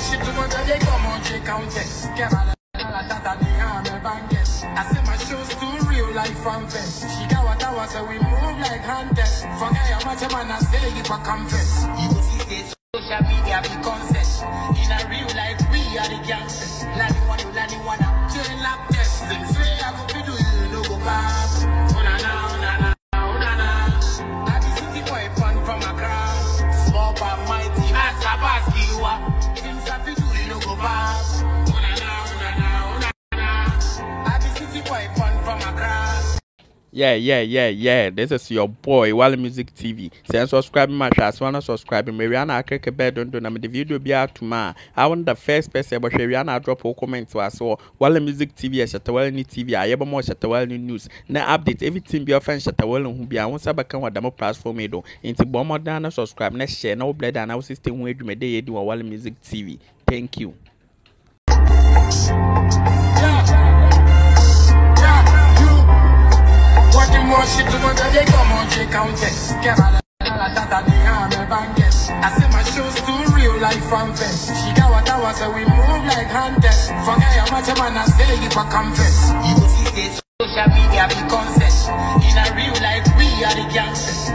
shit to one day, come on, J Countess. I see my shoes too real life fan fest. She got what I was, so we move like hunters. Forget how much a man I say, if I confess. You see this social media be confess. In a real life, we are the gangsters. yeah yeah yeah yeah. This is your boy wale music tv sɛ n subscribe ma hwɛ asɛm no subscribe ma awia na akeke bɛɛ dondo na mede video bi atom a awon the first person ɛbɛhwɛ awia na adrop wo comment wɔ ase hɔ wale music tv ɛhyɛtɛwale ne tv a yɛbɛma ɔhyɛtɛwale ne news. Na update. Everything bi ɔfa nhyɛtɛwale ho bi a wo sɛ bɛka wɔ dɛm platform yi do nti bɔ mmɔden na subscribe. Na hyɛ na wo blɛda anaa wo system ho adwuma de yɛdi wɔ wale music tv thank you. To what they come on, J Countess. Kerala, Tata, the army bangers. I say my show's too real like fanfest. She got what I was, so we move like hunters. Forget your macho man, I say if I confess. You see say social media be concess. In a real life, we are the gangsters.